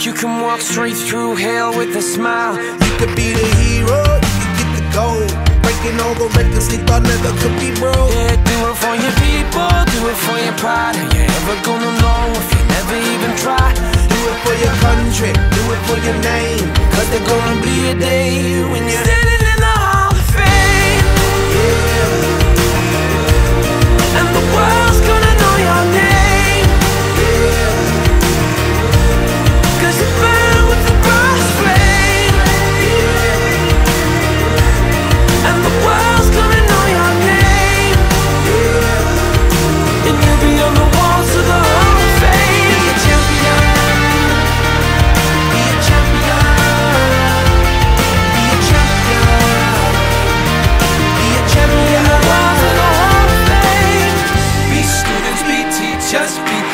You can walk straight through hell with a smile. You could be the hero, you could get the gold. Breaking all the records they thought never could be broke. Yeah, do it for your people, do it for your pride. You're you ever gonna know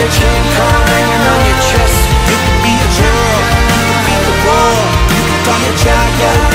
your chest. You can be you be the You a yeah